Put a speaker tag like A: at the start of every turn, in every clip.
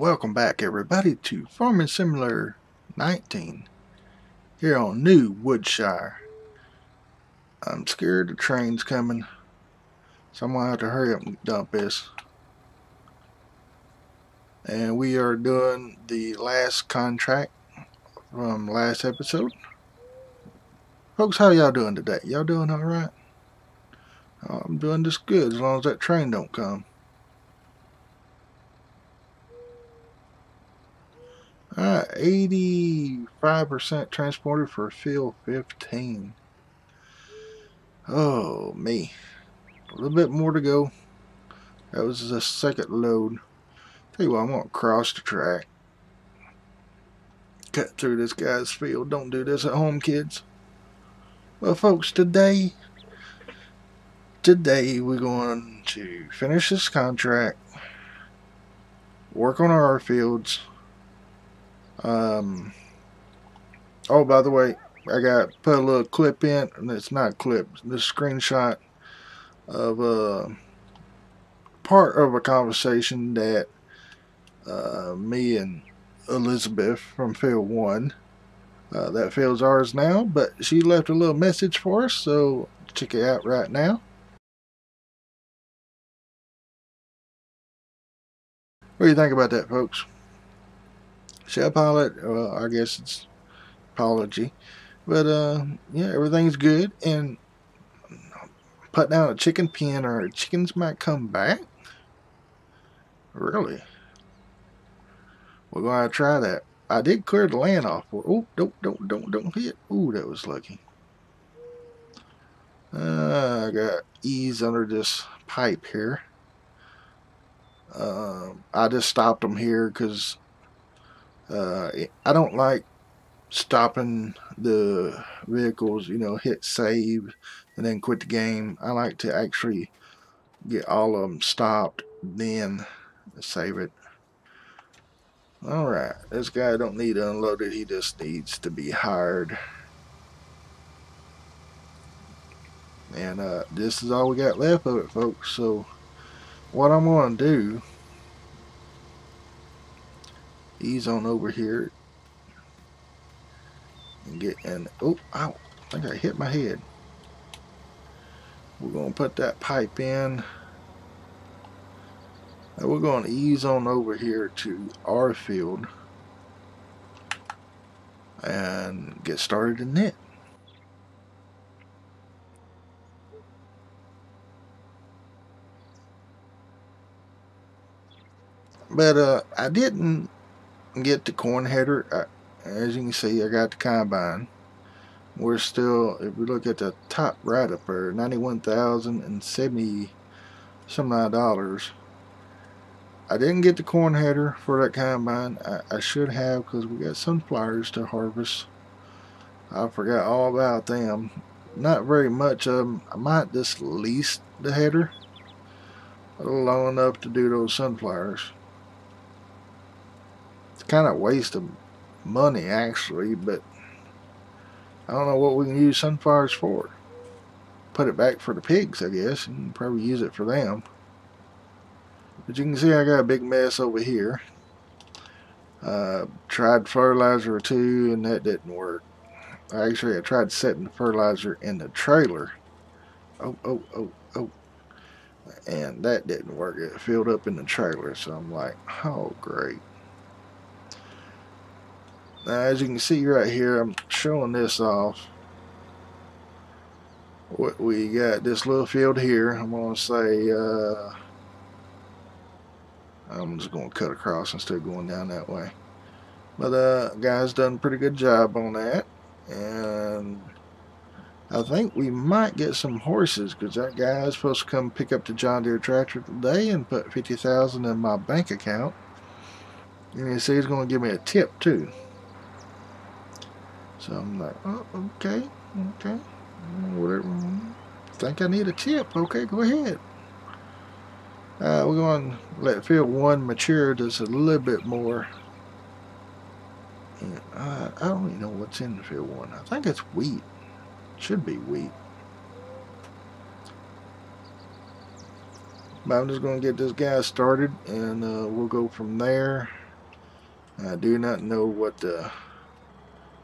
A: Welcome back everybody to Farming Simulator 19 here on New Woodshire. I'm scared the train's coming so I'm going to have to hurry up and dump this. And we are doing the last contract from last episode. Folks, how y'all doing today? Y'all doing alright? I'm doing just good as long as that train don't come. Uh, 85% transported for field 15. Oh, me. A little bit more to go. That was the second load. Tell you what, I'm going to cross the track. Cut through this guy's field. Don't do this at home, kids. Well, folks, today, today we're going to finish this contract, work on our fields, um, oh, by the way, I got put a little clip in, and it's not clip, this screenshot of a uh, part of a conversation that uh, me and Elizabeth from Field 1, uh, that field's ours now, but she left a little message for us, so check it out right now. What do you think about that, folks? Shell pilot, well, I guess it's apology. But, uh, yeah, everything's good. And put down a chicken pen or chickens might come back. Really? We're going to try that. I did clear the land off. Oh, don't, don't, don't, don't hit. Ooh, that was lucky. Uh, I got ease under this pipe here. Uh, I just stopped them here because uh, I don't like stopping the vehicles, you know, hit save and then quit the game. I like to actually get all of them stopped, then save it. Alright, this guy don't need unloaded, he just needs to be hired. And uh, this is all we got left of it, folks. So, what I'm going to do ease on over here and get and oh ow, I think I hit my head. We're gonna put that pipe in. And we're going to ease on over here to our field and get started in it. But uh, I didn't get the corn header. As you can see, I got the combine. We're still, if we look at the top right up there, 91,070 some odd dollars. I didn't get the corn header for that combine. I, I should have because we got sunflowers to harvest. I forgot all about them. Not very much of them. I might just lease the header long enough to do those sunflowers kind of a waste of money actually, but I don't know what we can use sunflowers for. Put it back for the pigs, I guess, and probably use it for them. But you can see I got a big mess over here. Uh, tried fertilizer too, and that didn't work. Actually, I tried setting the fertilizer in the trailer. Oh, oh, oh, oh. And that didn't work. It filled up in the trailer, so I'm like, oh, great. Now, as you can see right here, I'm showing this off. What we got this little field here. I'm going to say, uh, I'm just going to cut across instead of going down that way. But, uh, guys done a pretty good job on that. And I think we might get some horses because that guy is supposed to come pick up the John Deere tractor today and put 50000 in my bank account. And he see he's going to give me a tip too. So I'm like, oh, okay, okay, whatever. Think I need a tip? Okay, go ahead. Uh, we're going to let field one mature just a little bit more. And I, I don't even know what's in field one. I think it's wheat. Should be wheat. But I'm just going to get this guy started and uh, we'll go from there. I do not know what the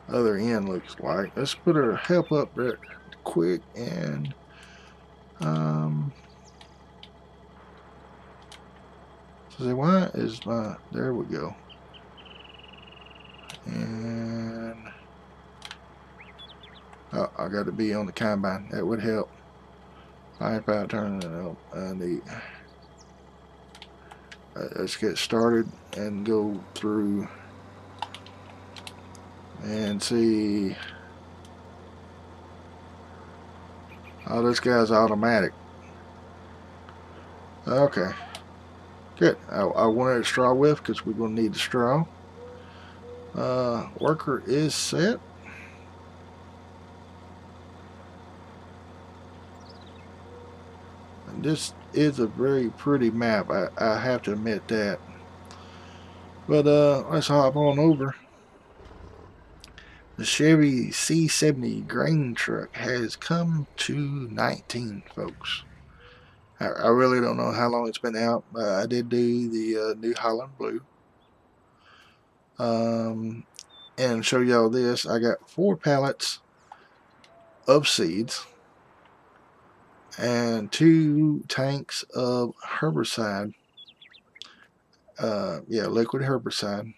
A: other end looks like. Let's put our help up there quick and um so why is my there we go. And oh, I got to be on the combine. That would help. High power turning it up. I need uh, let's get started and go through and see oh this guy's automatic. Okay. Good. I, I wanted a straw with because we're to need the straw. Uh, worker is set. And this is a very pretty map. I, I have to admit that. But uh, let's hop on over the Chevy C70 grain truck has come to 19, folks. I, I really don't know how long it's been out, but I did do the uh, New Holland Blue. Um, and show y'all this. I got four pallets of seeds and two tanks of herbicide. Uh, yeah, liquid herbicide.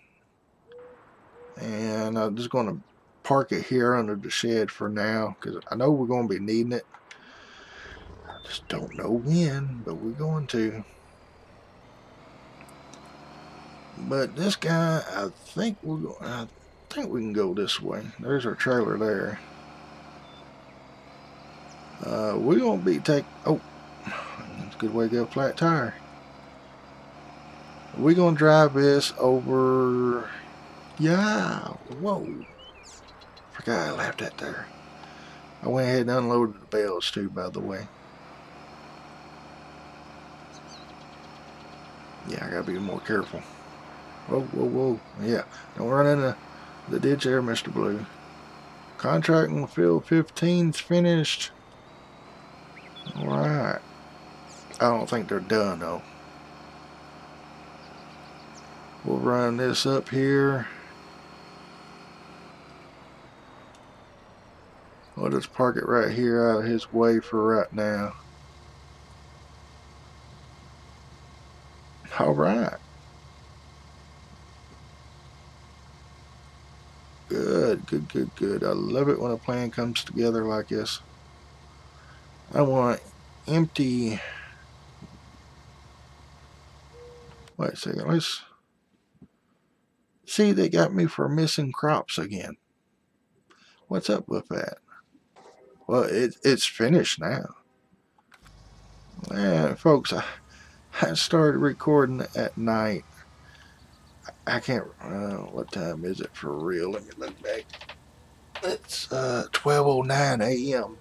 A: And I'm just going to park it here under the shed for now because I know we're going to be needing it. I just don't know when, but we're going to. But this guy, I think we're going. I think we can go this way. There's our trailer there. Uh, we're gonna be take. Oh, that's a good way to get a flat tire. We're gonna drive this over. Yeah. Whoa. I left that there. I went ahead and unloaded the bales too, by the way. Yeah, I gotta be more careful. Whoa, whoa, whoa. Yeah, don't run into the ditch there, Mr. Blue. Contract in field 15's finished. Alright. I don't think they're done, though. We'll run this up here. We'll just park it right here out of his way for right now. All right. Good, good, good, good. I love it when a plan comes together like this. I want empty. Wait a second. Let's see. They got me for missing crops again. What's up with that? Well, it, it's finished now. Man, folks, I, I started recording at night. I can't, uh, what time is it for real? Let me look back. It's uh, 12.09 a.m.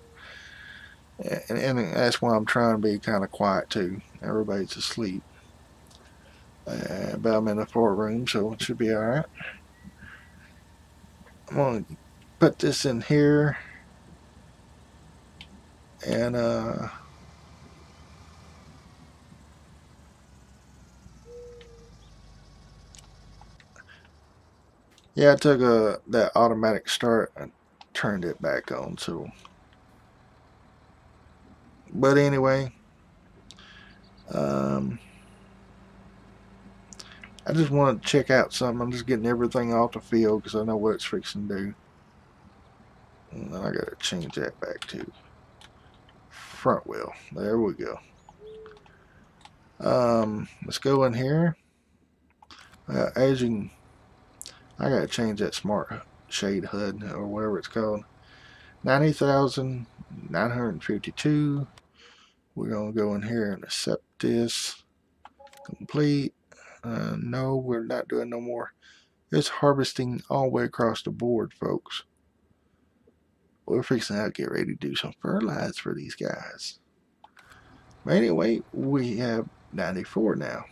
A: And, and that's why I'm trying to be kind of quiet too. Everybody's asleep. Uh, but I'm in the floor room, so it should be alright. I'm going to put this in here and uh, yeah I took a uh, that automatic start and turned it back on so. But anyway um, I just want to check out something. I'm just getting everything off the field because I know what it's fixing to do. And then I gotta change that back too front wheel. There we go. Um, let's go in here. Uh, as you can, I gotta change that smart shade HUD or whatever it's called. 90,952. We're gonna go in here and accept this. Complete. Uh, no, we're not doing no more. It's harvesting all the way across the board, folks. We're fixing to get ready to do some fertilize for these guys. But anyway, we have 94 now.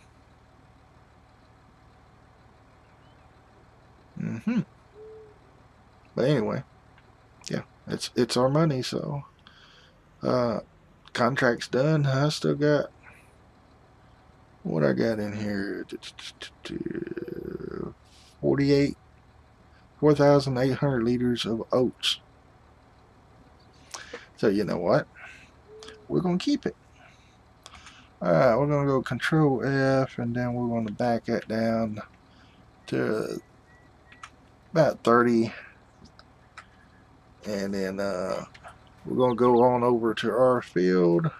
A: Mm-hmm. But anyway, yeah, it's it's our money, so uh contract's done. I still got what I got in here. 48 4,800 liters of oats. So you know what? We're going to keep it. Alright, we're going to go Control F and then we're going to back it down to about 30 and then uh, we're going to go on over to our field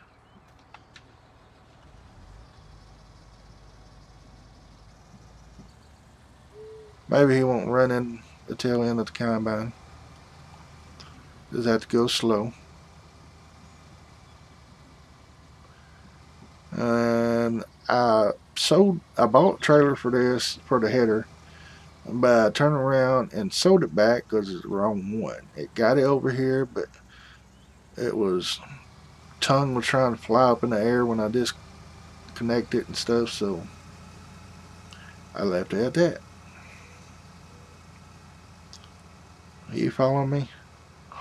A: maybe he won't run in the tail end of the combine just have to go slow and I sold I bought a trailer for this for the header but I turned around and sold it back because it's the wrong one. It got it over here, but it was tongue was trying to fly up in the air when I disconnect it and stuff, so I left it at that. Are you following me?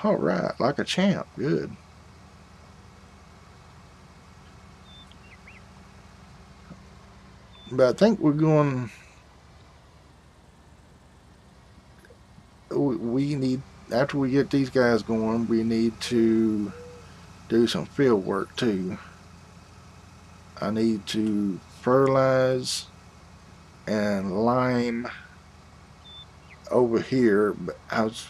A: All right, like a champ. Good. But I think we're going we need after we get these guys going we need to do some field work too. I need to fertilize and lime over here but I was,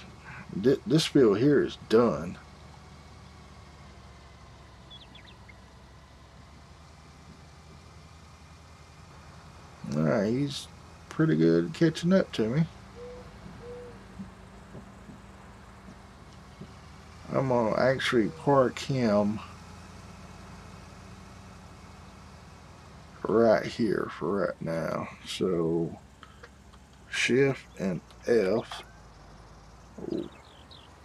A: this field here is done he's pretty good catching up to me I'm to actually park him right here for right now. So shift and F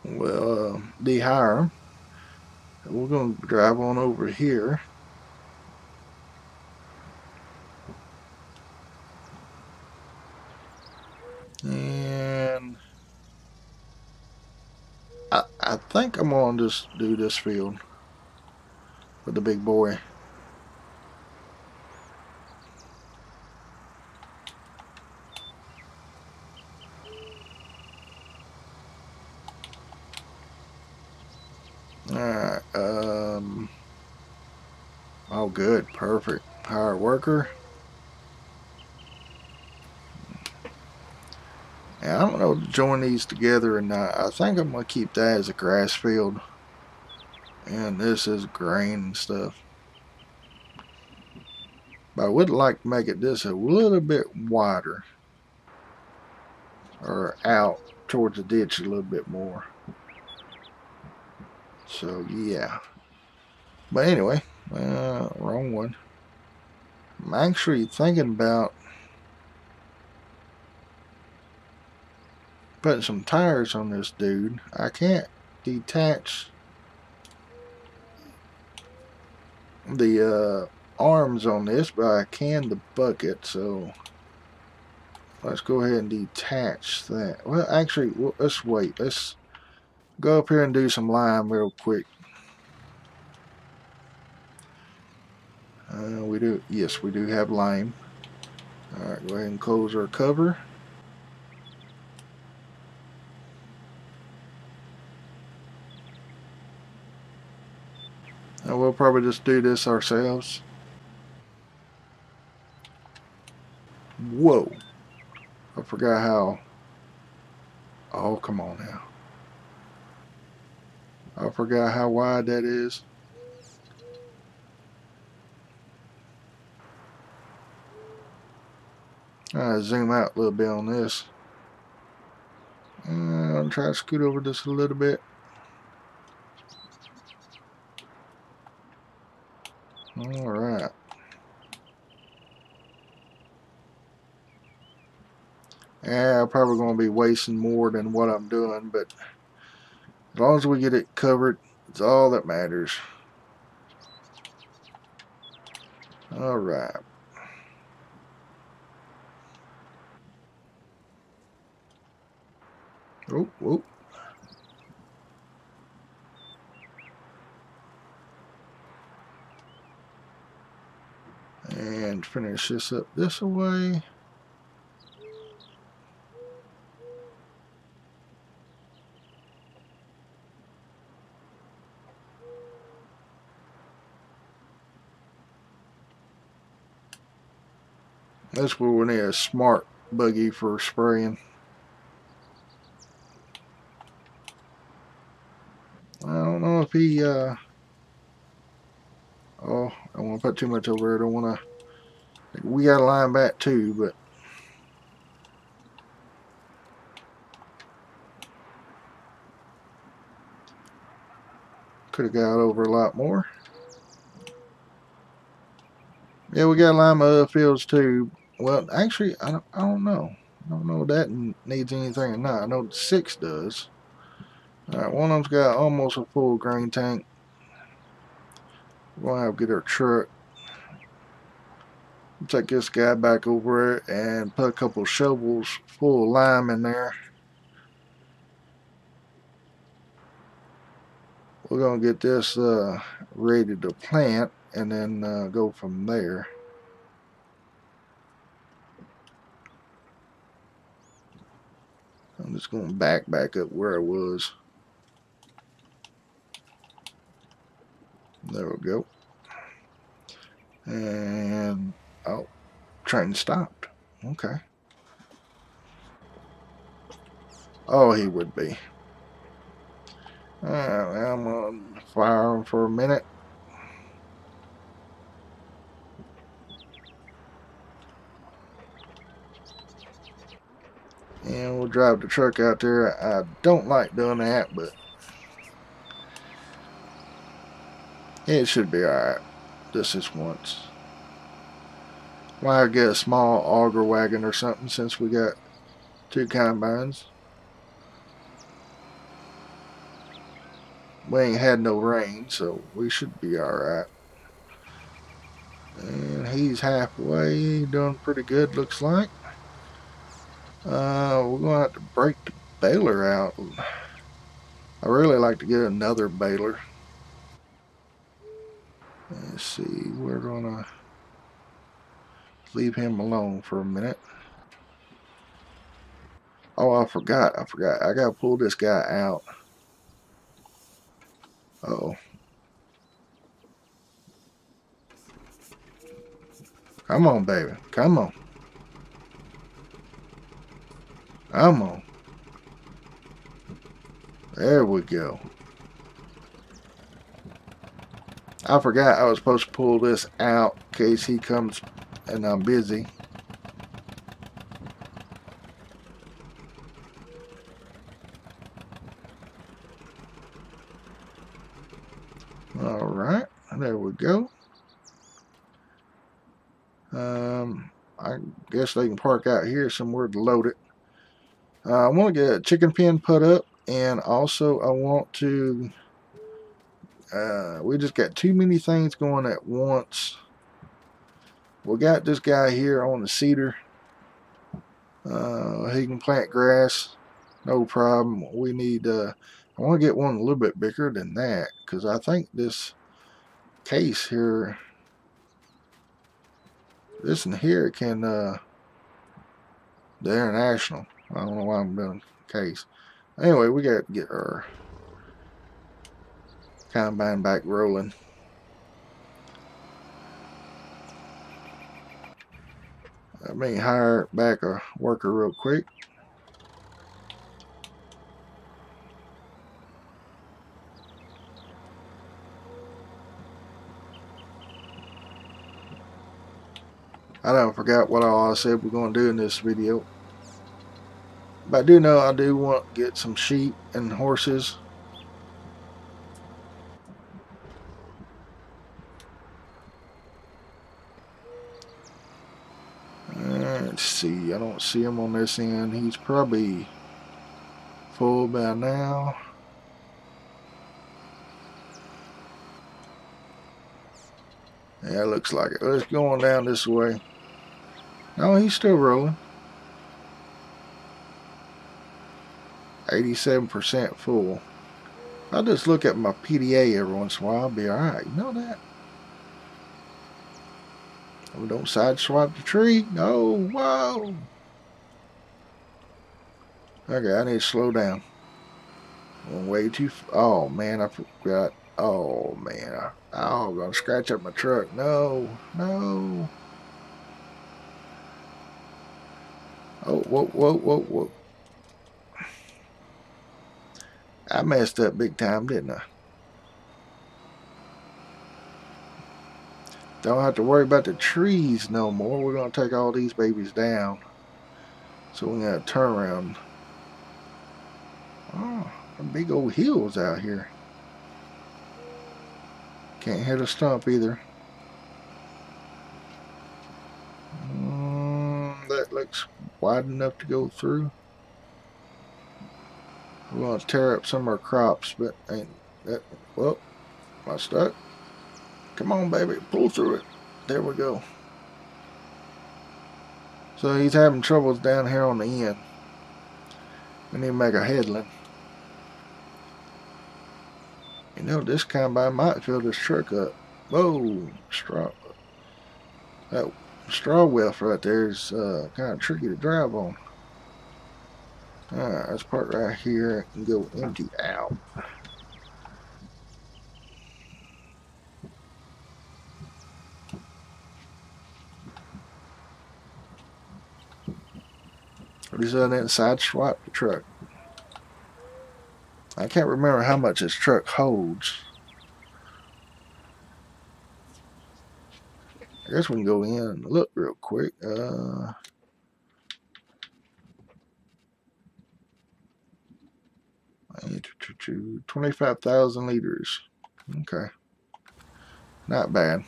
A: will uh, dehire him. We're to drive on over here. And I, I think I'm going to just do this field with the big boy. Alright, um, oh good, perfect. Hire worker. And I don't know to join these together and not. I think I'm going to keep that as a grass field. And this is grain and stuff. But I would like to make it this a little bit wider. Or out towards the ditch a little bit more. So, yeah. But anyway, uh, wrong one. I'm actually thinking about putting some tires on this dude. I can't detach the uh, arms on this, but I can the bucket, so let's go ahead and detach that. Well, actually, let's wait. Let's go up here and do some lime real quick. Uh, we do, yes, we do have lime. Alright, go ahead and close our cover. And we'll probably just do this ourselves. Whoa. I forgot how. Oh, come on now. I forgot how wide that is. I zoom out a little bit on this. I'll try to scoot over just a little bit. Alright. Yeah, I'm probably going to be wasting more than what I'm doing, but as long as we get it covered, it's all that matters. Alright. Oh, oh. and finish this up this way. That's where we need a smart buggy for spraying. I don't know if he, uh, oh, I want to put too much over it. I don't want to we got a line back too, but could have got over a lot more. Yeah, we got line other fields too. Well, actually, I don't, I don't know. I don't know if that needs anything or not. I know the six does. Alright, one of them's got almost a full grain tank. We'll have to get our truck. Take this guy back over it and put a couple shovels full of lime in there. We're going to get this uh, ready to plant and then uh, go from there. I'm just going to back back up where I was. There we go. And, oh, train stopped. Okay. Oh, he would be. Alright, I'm to fire him for a minute. And we'll drive the truck out there. I don't like doing that, but it should be alright. This is once. Why get a small auger wagon or something since we got two combines. We ain't had no rain, so we should be alright. And he's halfway, doing pretty good, looks like. Uh, we're going to have to break the baler out. I really like to get another baler. Let's see, we're going to leave him alone for a minute. Oh, I forgot, I forgot. I got to pull this guy out. Uh oh Come on, baby. Come on. Come on. There we go. I forgot I was supposed to pull this out in case he comes and I'm busy. Alright, there we go. Um, I guess they can park out here somewhere to load it. Uh, I want to get a chicken pen put up and also I want to uh, we just got too many things going at once we got this guy here on the seeder uh, he can plant grass no problem we need uh, I want to get one a little bit bigger than that because I think this case here this in here can uh, the international I don't know why I'm doing case. Anyway, we got to get our combine back rolling. Let me hire back a worker real quick. I don't forgot what all I said we're going to do in this video. But I do know I do want to get some sheep and horses. Let's see. I see him on this end. He's probably full by now. Yeah, looks like it. Let's go on down this way. No, he's still rolling. 87% full. I'll just look at my PDA every once in a while. I'll be alright. You know that? Oh, don't sideswipe the tree. No. Whoa. Okay, I need to slow down. I'm way too... Oh, man, I forgot. Oh, man. I, oh, I'm going to scratch up my truck. No. No. Oh, whoa, whoa, whoa, whoa. I messed up big time, didn't I? Don't have to worry about the trees no more. We're going to take all these babies down. So we got to turn around. Oh, big old hills out here. Can't hit a stump either. Mm, that looks wide enough to go through. We're going to tear up some of our crops, but ain't that, well, am I stuck? Come on, baby, pull through it. There we go. So he's having troubles down here on the end. We need to make a headland. You know, this combine might fill this truck up. Whoa, straw. That straw whelf right there is uh, kind of tricky to drive on. Alright, let's park right here and go empty out. What is that inside swap the truck? I can't remember how much this truck holds. I guess we can go in and look real quick. Uh, 25,000 liters. Okay. Not bad.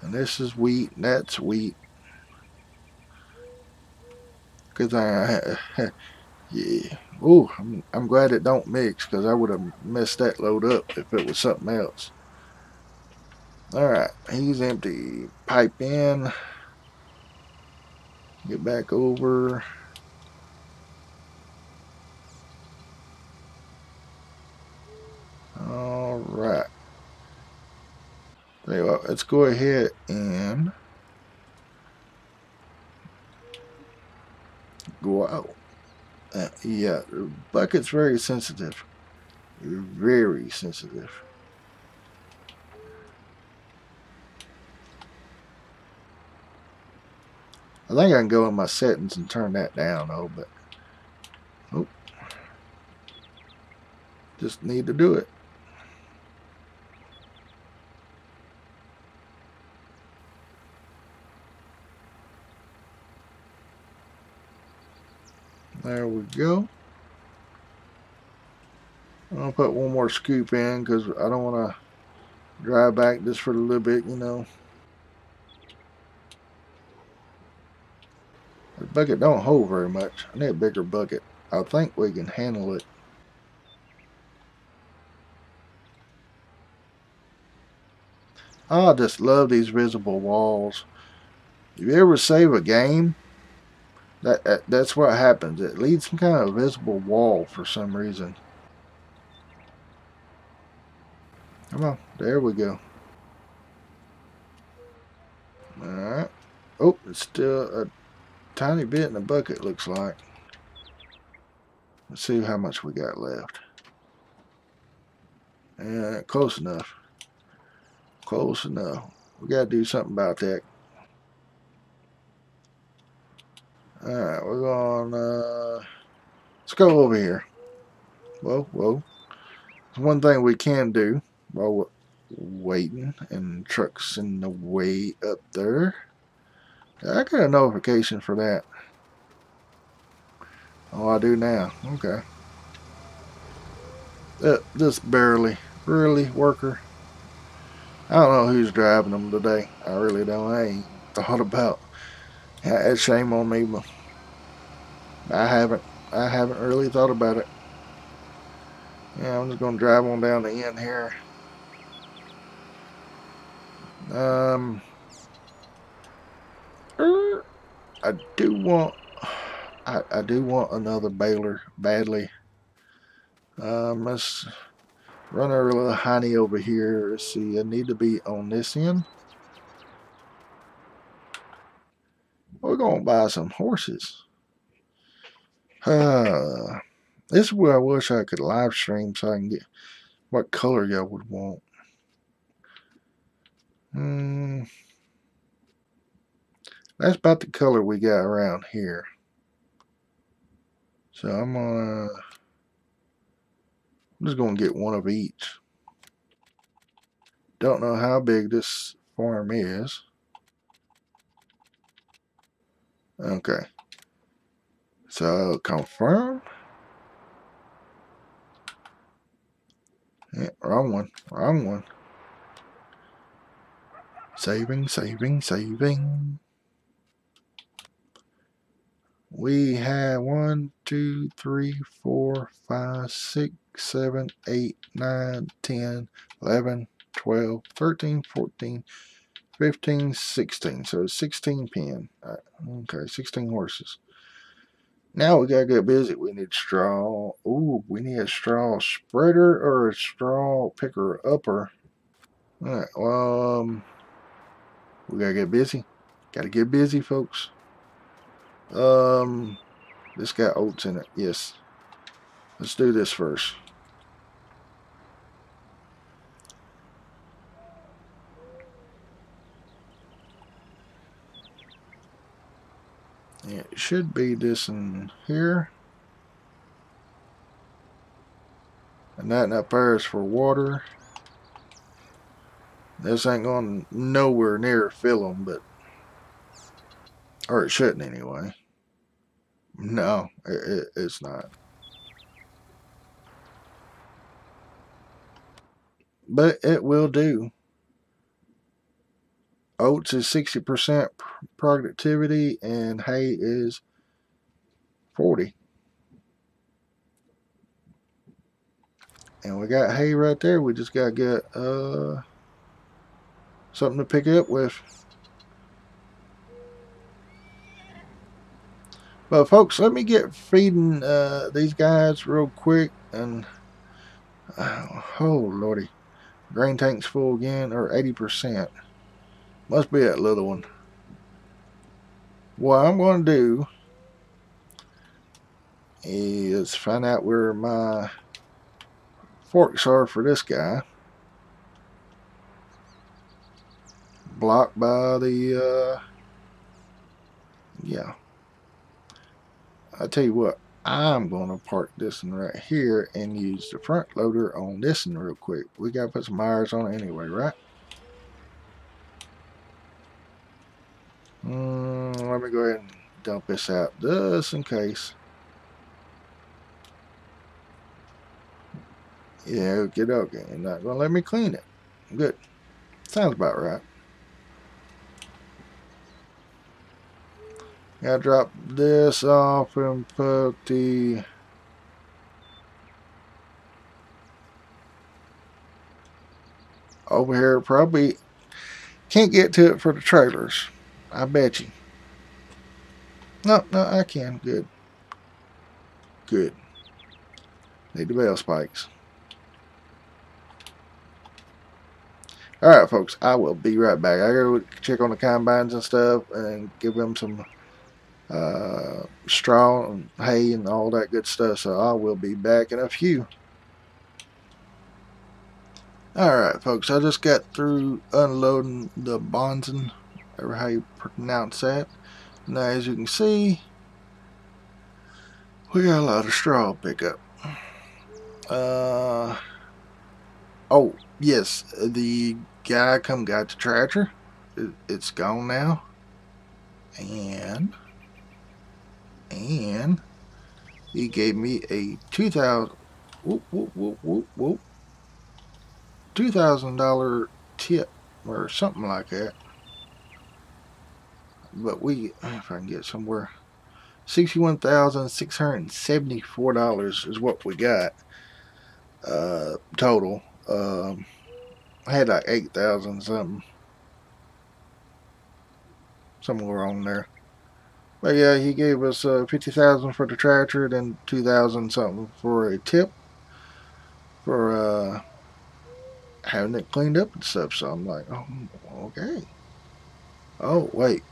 A: And this is wheat, and that's wheat. Thing I, yeah. Oh, I'm, I'm glad it don't mix, because I would have messed that load up if it was something else. Alright, he's empty. Pipe in. Get back over. All right. What, let's go ahead and go out. Uh, yeah, bucket's very sensitive. Very sensitive. I think I can go in my settings and turn that down though, but oh, just need to do it. There we go. I'll put one more scoop in because I don't want to drive back just for a little bit, you know. The bucket don't hold very much. I need a bigger bucket. I think we can handle it. I just love these visible walls. If you ever save a game, that, that that's what happens. It leads some kind of visible wall for some reason. Come on, there we go. Alright. Oh, it's still a tiny bit in the bucket looks like. Let's see how much we got left. Yeah, close enough. Close enough. We got to do something about that. Alright, we're going uh let's go over here. Whoa, whoa. One thing we can do while we're waiting and trucks in the way up there. I got a notification for that. Oh, I do now. Okay. Uh, just barely. Really, worker? I don't know who's driving them today. I really don't. I ain't thought about. Shame on me, but I haven't. I haven't really thought about it. Yeah, I'm just gonna drive on down the end here. Um, I do want I, I do want another baler badly. Um, let's run our little honey over here. Let's see, I need to be on this end. We're going to buy some horses. Uh, this is where I wish I could live stream so I can get what color y'all would want. Hmm. That's about the color we got around here. So I'm gonna, I'm just gonna get one of each. Don't know how big this farm is. Okay. So confirm. Yeah, wrong one. Wrong one. Saving, saving, saving. We have one, two, three, four, five, six, seven, eight, nine, ten, eleven, twelve, thirteen, fourteen, fifteen, sixteen. So 16 pin. Right. Okay, 16 horses. Now we gotta get busy. We need straw. Ooh, we need a straw spreader or a straw picker upper. Alright, well, um, we gotta get busy. Gotta get busy, folks. Um, this got oats in it. Yes. Let's do this first. It should be this in here. And that up there is for water. This ain't going nowhere near fill them, but or it shouldn't anyway. No, it, it, it's not. But it will do. Oats is 60% productivity and hay is 40. And we got hay right there. We just got to get uh, something to pick it up with. But folks, let me get feeding uh, these guys real quick. And, oh, oh lordy. Grain tank's full again, or 80%. Must be that little one. What I'm going to do is find out where my forks are for this guy. Blocked by the, uh, yeah. I tell you what, I'm going to park this one right here and use the front loader on this one real quick. We got to put some wires on it anyway, right? Mm, let me go ahead and dump this out just in case. Yeah, get okay. You're not going to let me clean it. Good. Sounds about right. Gotta drop this off and put the over here. Probably can't get to it for the trailers. I bet you. No, no, I can. Good. Good. Need the bale spikes. Alright, folks. I will be right back. I gotta check on the combines and stuff and give them some uh, straw and hay and all that good stuff. So I will be back in a few. Alright, folks. I just got through unloading the Bonzen or how you pronounce that. Now, as you can see, we got a lot of straw pickup. Uh, oh, yes, the guy come got the tractor. It, it's gone now. And, and, he gave me a 2000 whoop, whoop, whoop, whoop, whoop, $2,000 tip or something like that but we if I can get somewhere $61,674 is what we got uh, total. Um, I had like 8,000 something somewhere on there. But yeah he gave us uh, 50,000 for the tractor then 2,000 something for a tip for uh, having it cleaned up and stuff. So I'm like oh okay. Oh wait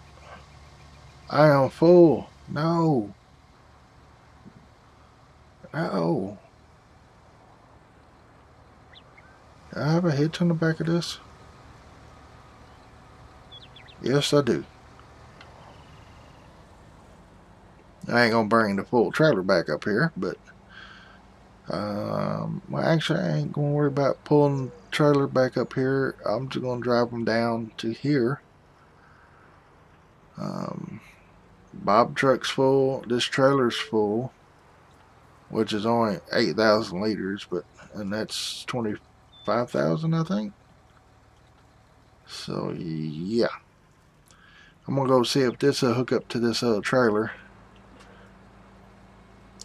A: I am full. No. No. I have a hitch on the back of this? Yes, I do. I ain't gonna bring the full trailer back up here, but um, well, actually, I ain't gonna worry about pulling the trailer back up here. I'm just gonna drive them down to here. Um, Bob truck's full. This trailer's full, which is only 8,000 liters, but and that's 25,000, I think. So yeah, I'm gonna go see if this will hook up to this other trailer.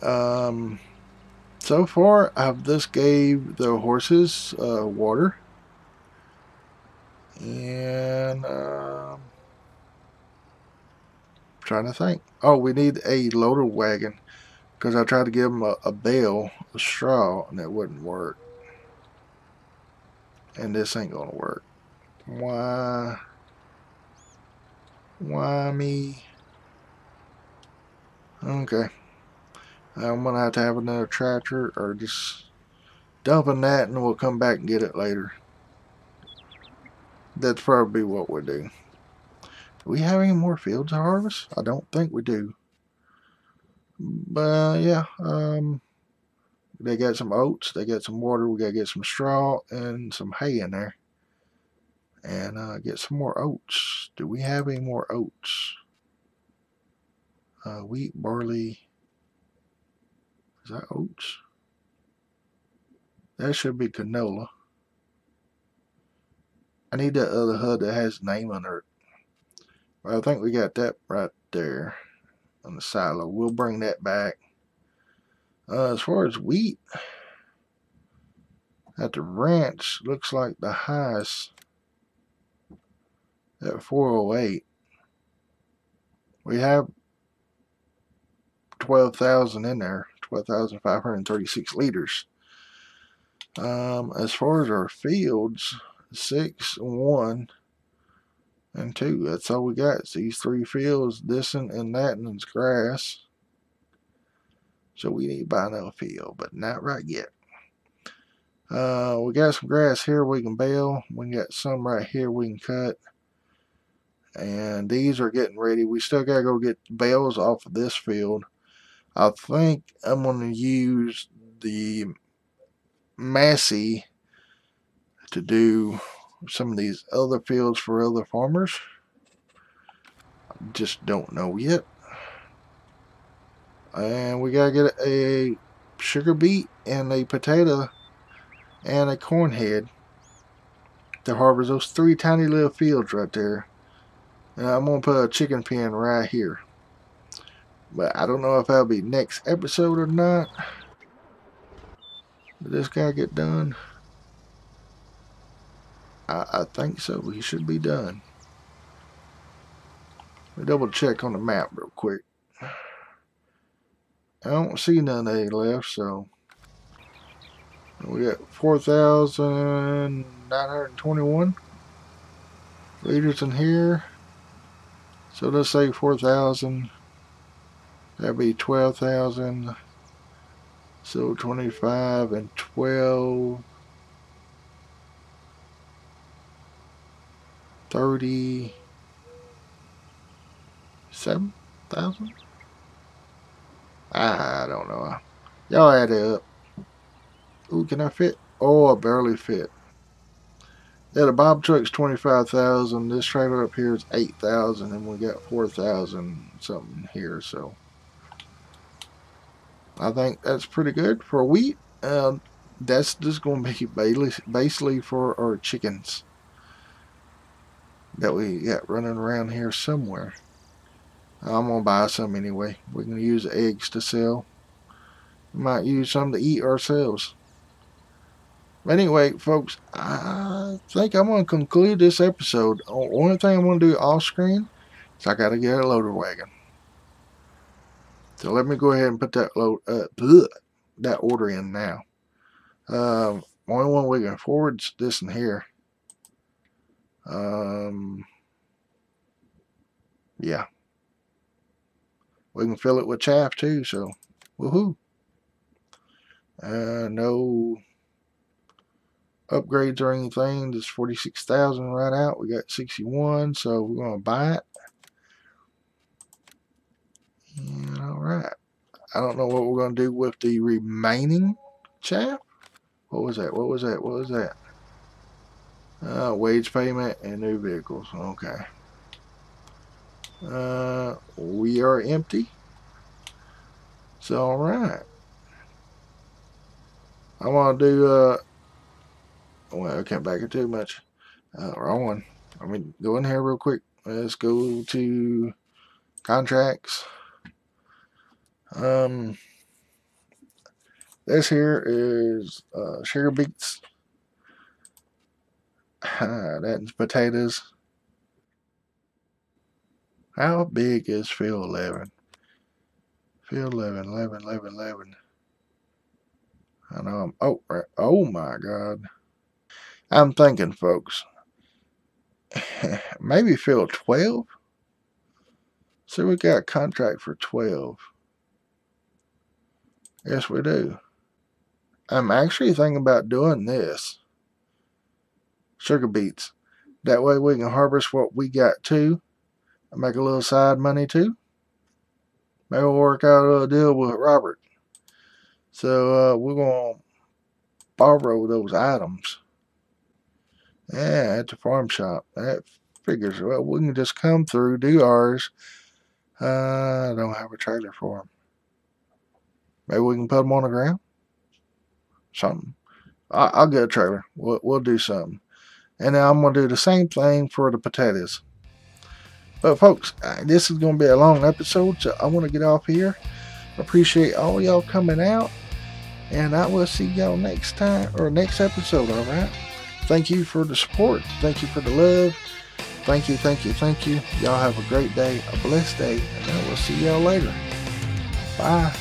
A: Um, so far, I've just gave the horses uh, water, and um, trying to think. Oh, we need a loader wagon because I tried to give them a, a bale of straw and it wouldn't work. And this ain't gonna work. Why? Why me? Okay. I'm gonna have to have another tractor or just dumping that and we'll come back and get it later. That's probably what we do. We have any more fields to harvest? I don't think we do. But yeah, um, they got some oats, they got some water, we gotta get some straw and some hay in there. And uh, get some more oats. Do we have any more oats? Uh, wheat, barley. Is that oats? That should be canola. I need that other HUD that has name under it. Well, I think we got that right there on the silo. We'll bring that back. Uh, as far as wheat, at the ranch, looks like the highest at 408. We have 12,000 in there, 12,536 liters. Um, as far as our fields, six, one, and two. That's all we got. It's these three fields, this and, that, and it's grass. So we need to buy another field, but not right yet. Uh, we got some grass here we can bale. We got some right here we can cut. And these are getting ready. We still got to go get bales off of this field. I think I'm going to use the Massey to do some of these other fields for other farmers. Just don't know yet. And we gotta get a sugar beet and a potato and a corn head to harvest those three tiny little fields right there. And I'm gonna put a chicken pen right here. But I don't know if that'll be next episode or not. Did this guy get done? I, I think so. He should be done. We double check on the map real quick. I don't see none of left, so we got 4,921 liters in here. So let's say 4,000. That'd be 12,000. So 25 and 12. Thirty-seven thousand. I don't know. Y'all add it up. Ooh, can I fit? Oh, I barely fit. Yeah, the Bob truck's twenty-five thousand. This trailer up here is eight thousand, and we got four thousand something here. So I think that's pretty good for wheat. Um, that's just going to be basically for our chickens that we got running around here somewhere. I'm going to buy some anyway. We can use eggs to sell. We might use some to eat ourselves. But anyway, folks, I think I'm going to conclude this episode. Only thing I'm going to do off screen is I got to get a loader wagon. So let me go ahead and put that load, uh, bleh, that order in now. Um, only one we can forward is this in here. Um, yeah. We can fill it with chaff too, so woohoo. Uh, no upgrades or anything. Just 46,000 right out. We got 61, so we're going to buy it. And all right. I don't know what we're going to do with the remaining chaff. What was that? What was that? What was that? Uh, wage payment and new vehicles. Okay. Uh, we are empty. So, all right. I want to do, uh, well, I can't back it too much. Uh, wrong one. I mean, go in here real quick. Let's go to contracts. Um, this here is uh, sugar beets. that's potatoes. How big is field 11? Field 11, 11, 11, 11. I know I'm, oh, er, oh my God. I'm thinking, folks, maybe field 12? So we got a contract for 12. Yes, we do. I'm actually thinking about doing this. Sugar beets. That way we can harvest what we got too. And make a little side money too. Maybe we'll work out a deal with Robert. So uh, we're going to borrow those items. Yeah, at the farm shop. That figures, well, we can just come through, do ours. Uh, I don't have a trailer for them. Maybe we can put them on the ground. Something. I, will get a trailer. We'll, we'll do something. And now I'm going to do the same thing for the potatoes. But folks, this is going to be a long episode, so I want to get off here. Appreciate all y'all coming out. And I will see y'all next time, or next episode, alright? Thank you for the support. Thank you for the love. Thank you, thank you, thank you. Y'all have a great day, a blessed day, and I will see y'all later. Bye.